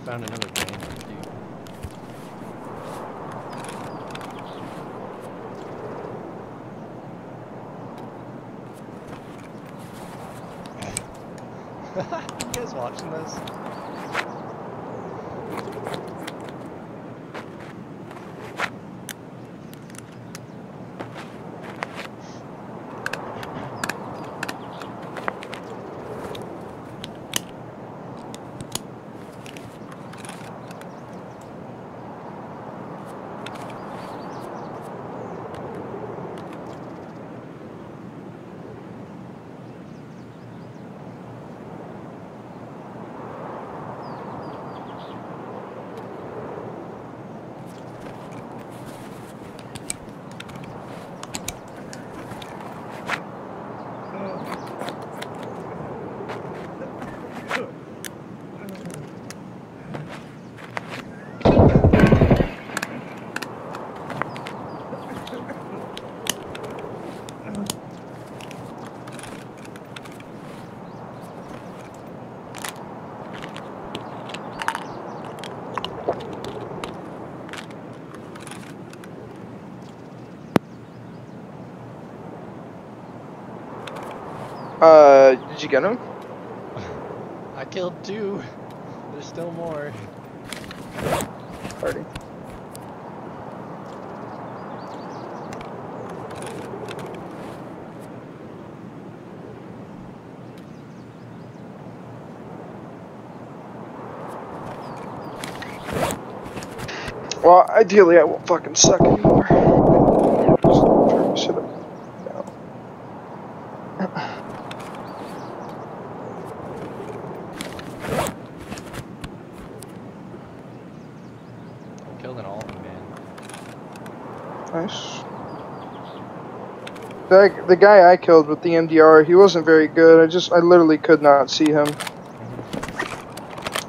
found another bandit too. you guys watching this? Uh, did you get him? I killed two. There's still more. Party. Well, ideally I won't fucking suck anymore. Just turn this shit up. I killed an Altyn man. Nice. That, the guy I killed with the MDR, he wasn't very good. I just, I literally could not see him.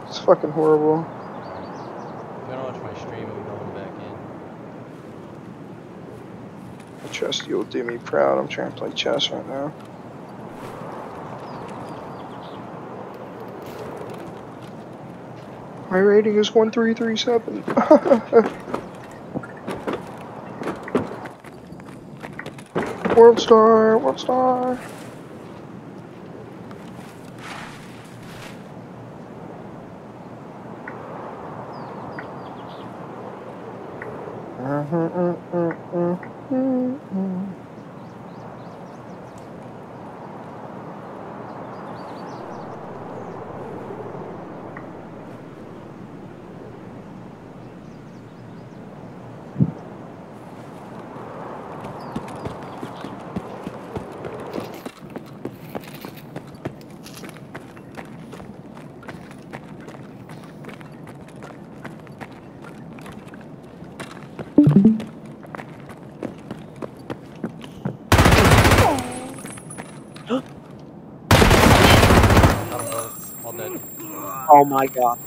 It's fucking horrible. If you wanna watch my stream, I'm going back in. I trust you'll do me proud. I'm trying to play chess right now. My rating is 1337. World star, world star. Got 'em both. Oh my god.